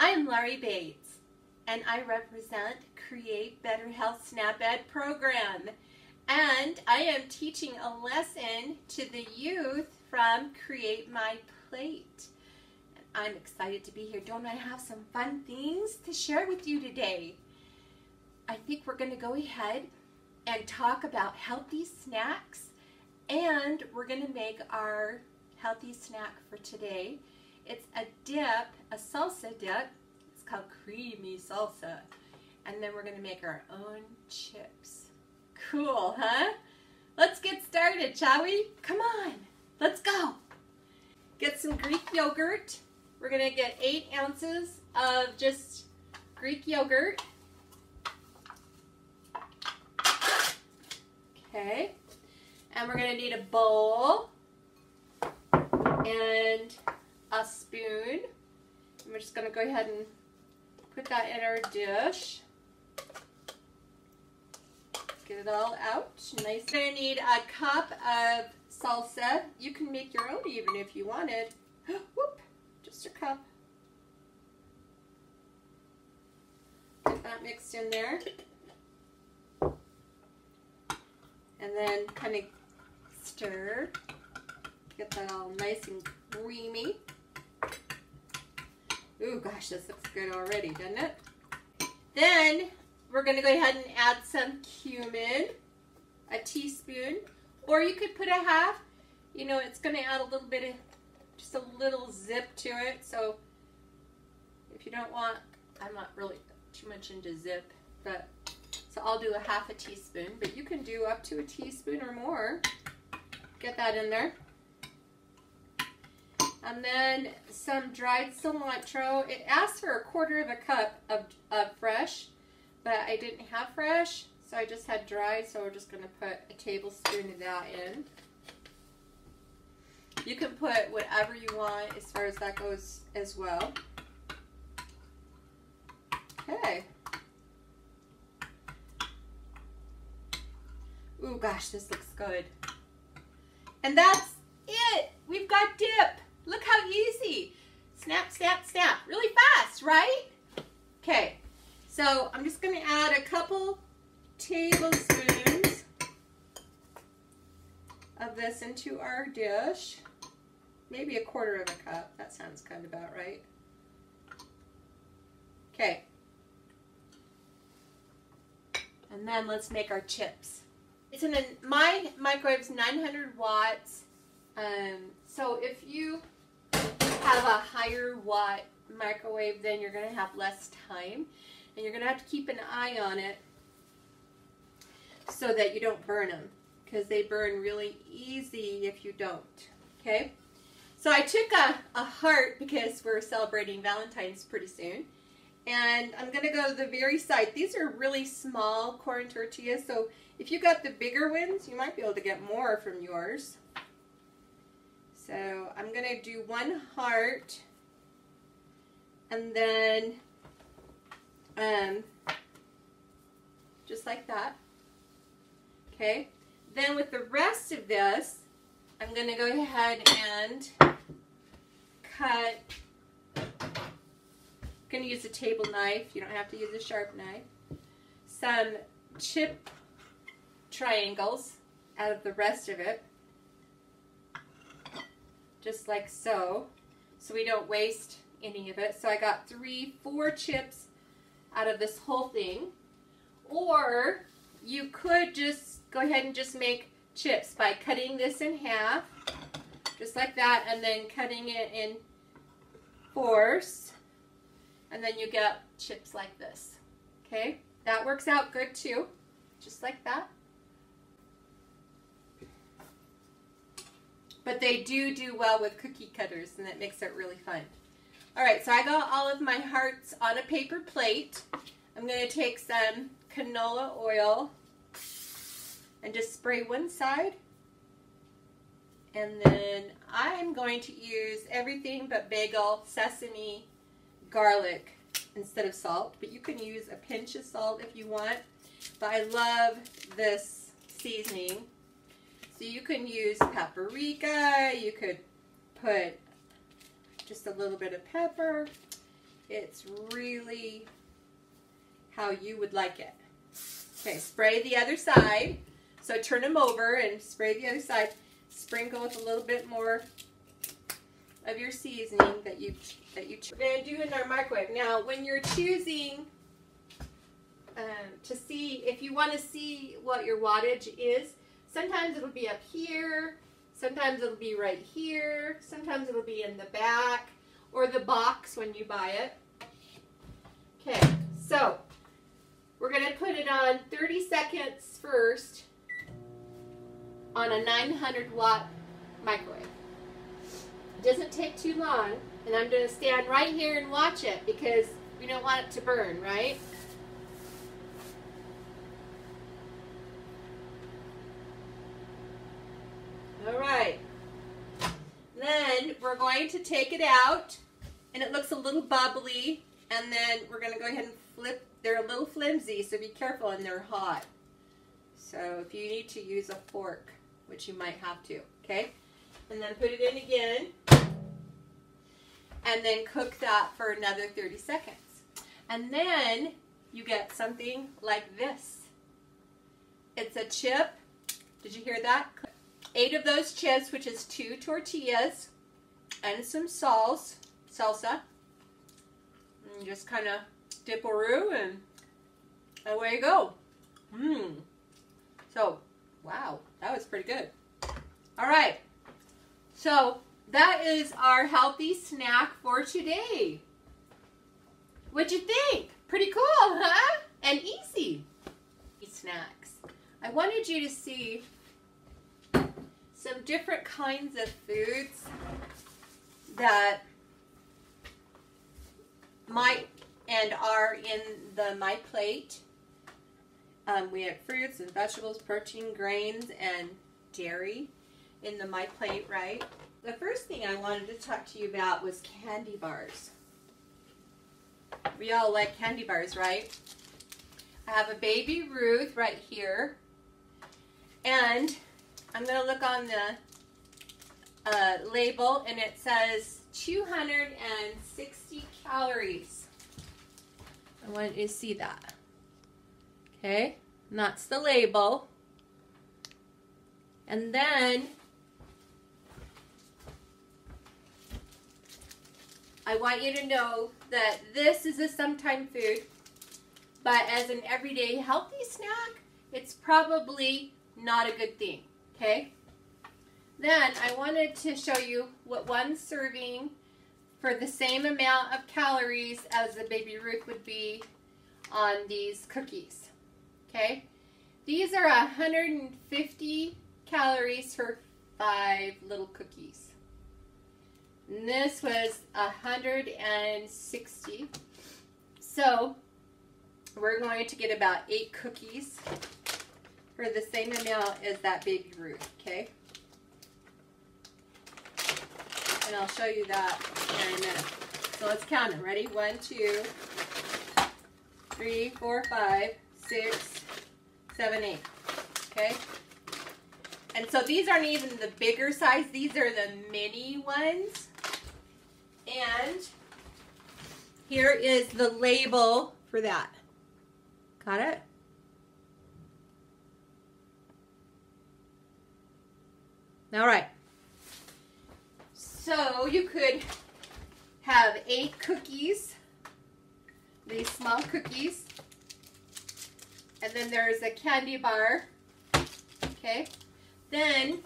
I'm Laurie Bates, and I represent Create Better Health SNAP Ed program. And I am teaching a lesson to the youth from Create My Plate. I'm excited to be here. Don't I have some fun things to share with you today? I think we're going to go ahead and talk about healthy snacks and we're going to make our healthy snack for today. It's a dip, a salsa dip. It's called creamy salsa. And then we're to make our own chips. Cool, huh? Let's get started, shall we? Come on, let's go. Get some Greek yogurt. We're to get eight ounces of just Greek yogurt. Okay. And we're to need a bowl and a spoon. And we're just going to go ahead and put that in our dish. Get it all out. Nice. You're going to need a cup of salsa. You can make your own even if you wanted. Whoop, just a cup. Get that mixed in there. And then kind of stir. Get that all nice and creamy. Ooh, gosh, this looks good already, doesn't it? Then we're to go ahead and add some cumin, a teaspoon, or you could put a half. You know, it's to add a little bit of, just a little zip to it. So if you don't want, I'm not really too much into zip, but so I'll do a half a teaspoon, but you can do up to a teaspoon or more. Get that in there. And then some dried cilantro. It asks for a quarter of a cup of, of fresh, but I didn't have fresh, so I just had dried, so we're just going to put a tablespoon of that in. You can put whatever you want as far as that goes as well. Okay. Ooh, gosh, this looks good. And that's it. We've got dip. Easy. Snap, snap, snap. Really fast, right? Okay, so I'm just going to add a couple tablespoons of this into our dish. Maybe a quarter of a cup. That sounds kind of about right. Okay. And then let's make our chips. It's in a, my microwave's 900 watts. Um, so if you have a higher watt microwave, then you're going to have less time. And you're going to have to keep an eye on it so that you don't burn them. Because they burn really easy if you don't. Okay? So I took a, a heart because we're celebrating Valentine's pretty soon. And I'm going to go to the very side. These are really small corn tortillas. So if you got the bigger ones, you might be able to get more from yours. I'm going to do one heart. And then um, just like that. Okay. Then with the rest of this, I'm going to go ahead and cut going to use a table knife. You don't have to use a sharp knife. Some chip triangles out of the rest of it. Just like so. So we don't waste any of it. So I got three, four chips out of this whole thing. Or you could just go ahead and just make chips by cutting this in half. Just like that. And then cutting it in fours and then you get chips like this. Okay, that works out good too, just like that. But they do do well with cookie cutters and it makes it really fun. All right, so I got all of my hearts on a paper plate. I'm going to take some canola oil and just spray one side. And then I'm going to use everything but bagel, sesame, garlic instead of salt, but you can use a pinch of salt if you want. But I love this seasoning. So you can use paprika, you could put just a little bit of pepper, It's really how you would like it. Okay, spray the other side. So turn them over and spray the other side. Sprinkle with a little bit more of your seasoning that you that you. We're gonna do in our microwave. Now, when you're choosing um, to see if you want to see what your wattage is, sometimes it'll be up here. Sometimes it'll be right here. Sometimes it'll be in the back or the box when you buy it. Okay, so we're going to put it on 30 seconds first on a 900 watt microwave. It doesn't take too long, and I'm going to stand right here and watch it because we don't want it to burn, right? All right. To take it out, and it looks a little bubbly, and then we're going to go ahead and flip. They're a little flimsy, so be careful, and they're hot. So if you need to use a fork, which you might have to, okay? And then put it in again, and then cook that for another 30 seconds. And then you get something like this. It's a chip. Did you hear that? Eight of those chips, which is two tortillas and some sauce, salsa. And just kind of dip a roux and away you go. Mmm. So, wow, that was pretty good. All right. So, that is our healthy snack for today. What'd you think? Pretty cool, huh? And easy. Snacks. I wanted you to see some different kinds of foods that might and are in the My Plate. Um, we have fruits and vegetables, protein, grains, and dairy in the My Plate, right? The first thing I wanted to talk to you about was candy bars. We all like candy bars, right? I have a baby Ruth right here. And I'm going to look on the label and it says 260 calories. I want you to see that. Okay, and that's the label. And then I want you to know that this is a sometime food, but as an everyday healthy snack, it's probably not a good thing, okay? Then I wanted to show you what one serving for the same amount of calories as the Baby Ruth would be on these cookies, okay? These are 150 calories for five little cookies. And this was 160. So we're going to get about eight cookies for the same amount as that Baby Ruth, okay? And I'll show you that in a minute. So let's count them. Ready? One, two, three, four, five, six, seven, eight. Okay? And so these aren't even the bigger size. These are the mini ones. And here is the label for that. Got it? All right. So you could have eight cookies, these small cookies, and then there's a candy bar, okay? Then,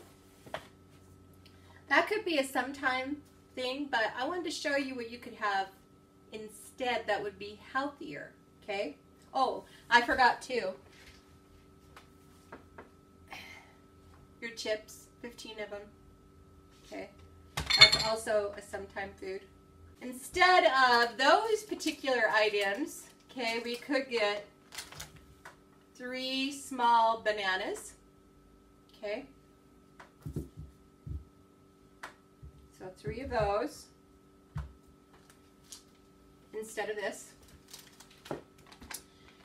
that could be a sometime thing, but I wanted to show you what you could have instead that would be healthier, okay? Oh, I forgot too. Your chips, 15 of them, okay? Also a sometime food. Instead of those particular items, okay, we could get three small bananas, okay? So three of those instead of this.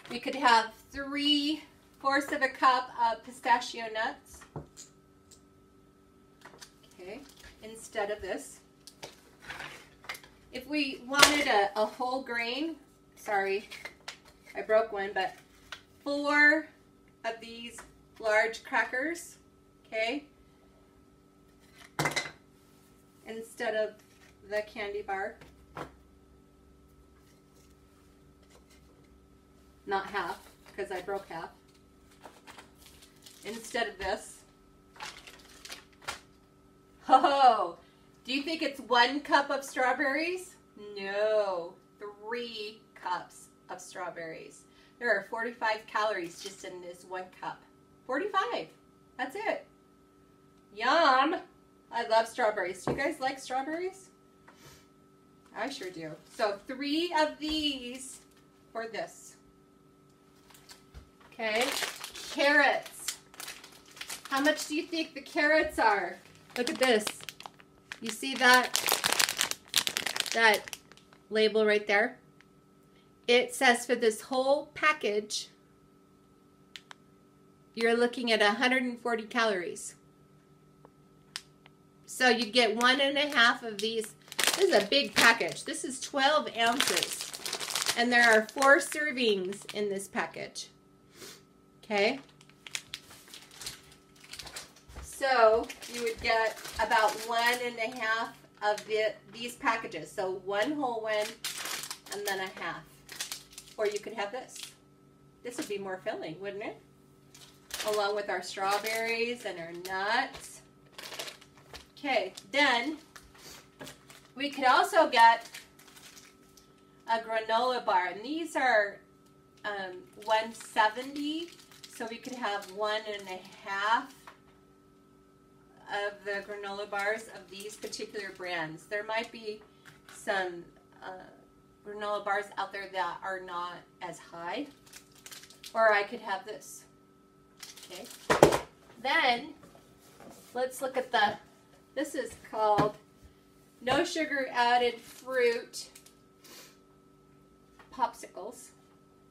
We could have three fourths of a cup of pistachio nuts. Okay, instead of this. if we wanted a, a whole grain, sorry, I broke one, but four of these large crackers, okay, instead of the candy bar. Not half, because I broke half. Instead of this. Oh, do you think it's one cup of strawberries? No, three cups of strawberries. There are 45 calories just in this one cup. 45. That's it. Yum. I love strawberries. Do you guys like strawberries? I sure do. So three of these for this. Okay. Carrots. How much do you think the carrots are? Look at this. You see that that label right there? It says for this whole package, you're looking at 140 calories. So you'd get one and a half of these. This is a big package. This is 12 ounces. And there are four servings in this package. Okay. So you would get about one and a half of the, these packages. So one whole one and then a half. Or you could have this. This would be more filling, wouldn't it? Along with our strawberries and our nuts. Okay, then we could also get a granola bar. And these are um, 170 so we could have one and a half of the granola bars of these particular brands. There might be some uh, granola bars out there that are not as high. Or I could have this. Okay. Then, let's look at the, this is called no sugar added fruit popsicles.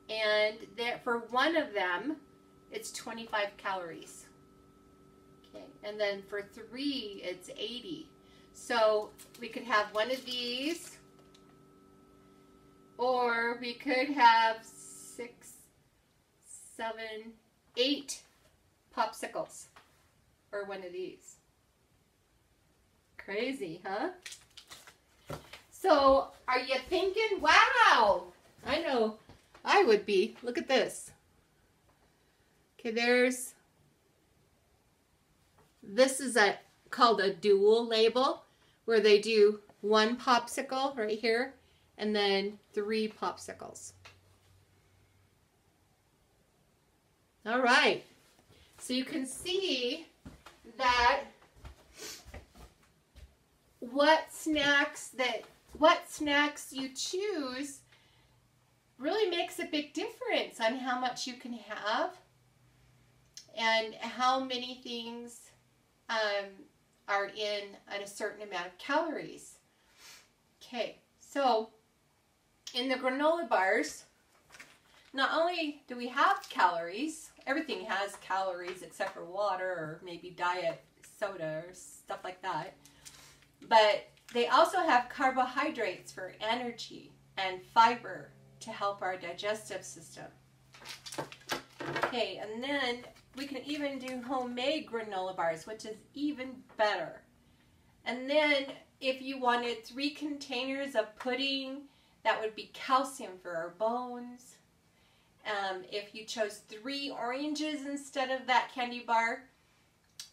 And there, for one of them, it's 25 calories. Okay, and then for three, it's 80. So we could have one of these, or we could have six, seven, eight popsicles, or one of these. Crazy, huh? So are you thinking, wow, I know I would be. Look at this. Okay, there's, this is a called a dual label where they do one popsicle right here and then three popsicles. All right, so you can see that what snacks that what snacks you choose really makes a big difference on how much you can have and how many things um, are in a certain amount of calories. Okay, so in the granola bars, not only do we have calories, everything has calories except for water or maybe diet soda or stuff like that, but they also have carbohydrates for energy and fiber to help our digestive system. Okay, and then we can even do homemade granola bars, which is even better. And then if you wanted three containers of pudding, that would be calcium for our bones. Um, if you chose three oranges instead of that candy bar,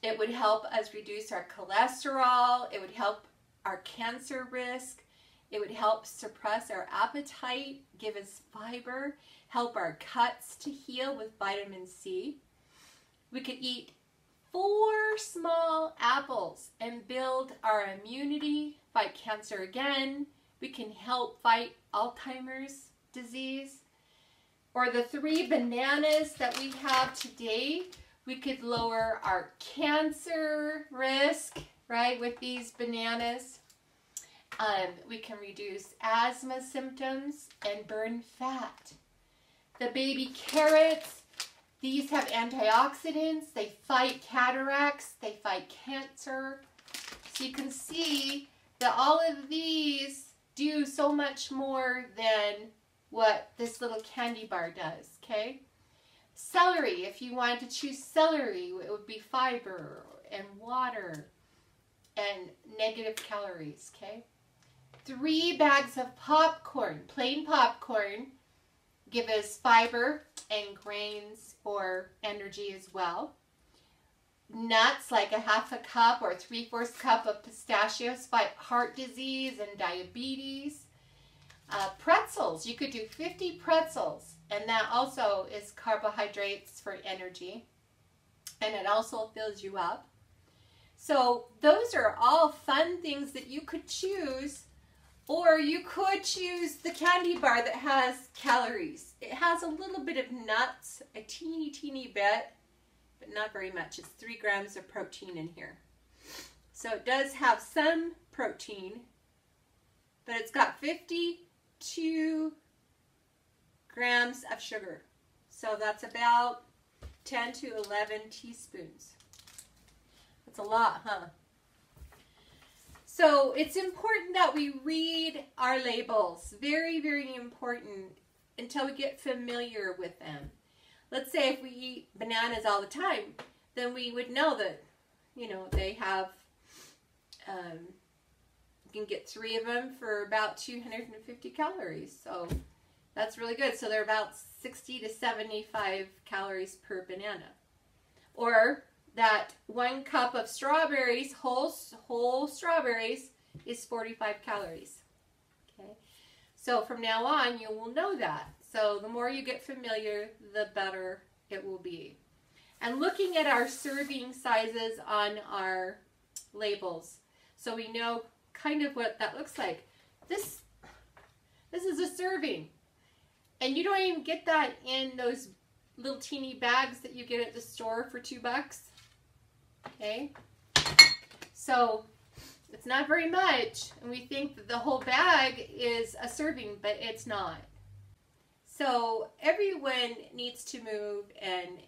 it would help us reduce our cholesterol. It would help our cancer risk. It would help suppress our appetite, give us fiber, help our cuts to heal with vitamin C. We could eat four small apples and build our immunity, fight cancer again. We can help fight Alzheimer's disease. Or the three bananas that we have today, we could lower our cancer risk, right, with these bananas. Um, we can reduce asthma symptoms and burn fat. The baby carrots, these have antioxidants. They fight cataracts. They fight cancer. So you can see that all of these do so much more than what this little candy bar does, okay? Celery, if you wanted to choose celery, it would be fiber and water and negative calories, okay? Three bags of popcorn, plain popcorn, give us fiber and grains or energy as well. Nuts, like a half a cup or three-fourths cup of pistachios, fight heart disease and diabetes. Uh, pretzels, you could do 50 pretzels, and that also is carbohydrates for energy, and it also fills you up. So those are all fun things that you could choose or you could choose the candy bar that has calories. It has a little bit of nuts, a teeny, teeny bit, but not very much. It's three grams of protein in here. So it does have some protein, but it's got 52 grams of sugar. So that's about 10 to 11 teaspoons. That's a lot, huh? So it's important that we read our labels. Very, very important until we get familiar with them. Let's say if we eat bananas all the time, then we would know that, you know, they have, um, you can get three of them for about 250 calories. So that's really good. So they're about 60 to 75 calories per banana. Or that one cup of strawberries, whole, whole strawberries, is 45 calories. Okay, so from now on, you will know that. So the more you get familiar, the better it will be. And looking at our serving sizes on our labels, so we know kind of what that looks like. This, this is a serving. And you don't even get that in those little teeny bags that you get at the store for two bucks. Okay? So it's not very much, and we think that the whole bag is a serving, but it's not. So everyone needs to move and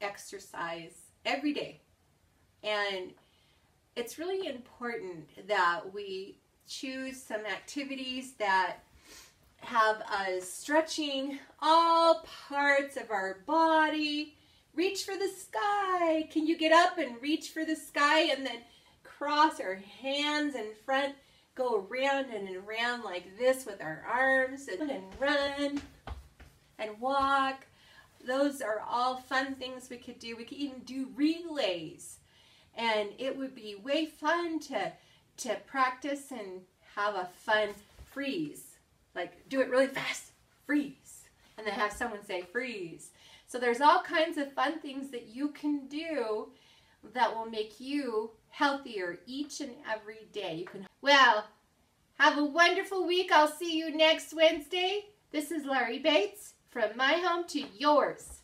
exercise every day. And it's really important that we choose some activities that have us stretching all parts of our body, reach for the sky. Can you get up and reach for the sky and then cross our hands in front, go around and around like this with our arms and, and run and walk. Those are all fun things we could do. We could even do relays. And it would be way fun to, to practice and have a fun freeze. Like do it really fast, freeze. And then have someone say freeze. So there's all kinds of fun things that you can do that will make you healthier each and every day. You can Well, have a wonderful week. I'll see you next Wednesday. This is Laurie Bates from my home to yours.